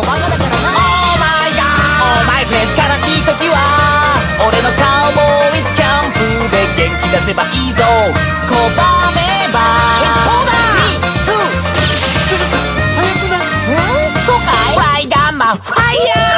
もバカだからな Oh my god 悲しい時は俺のカウボーイズキャンプで元気出せばいいぞ拒めば結構だ3ワインファイヤー。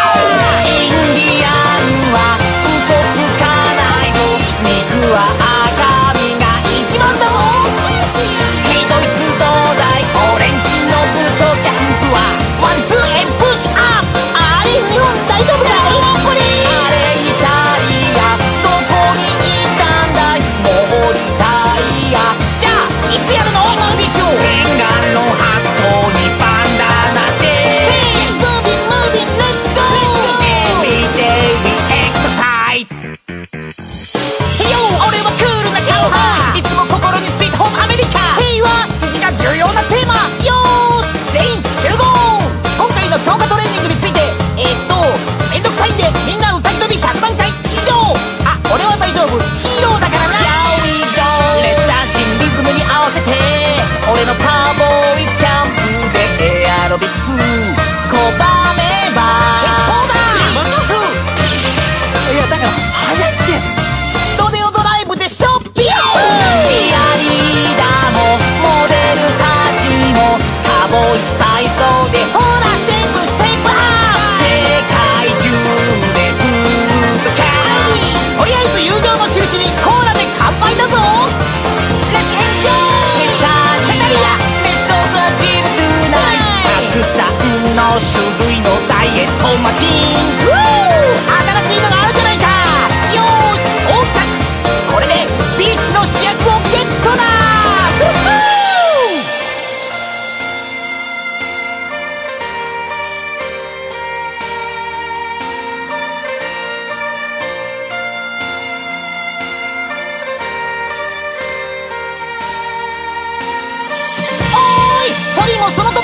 もその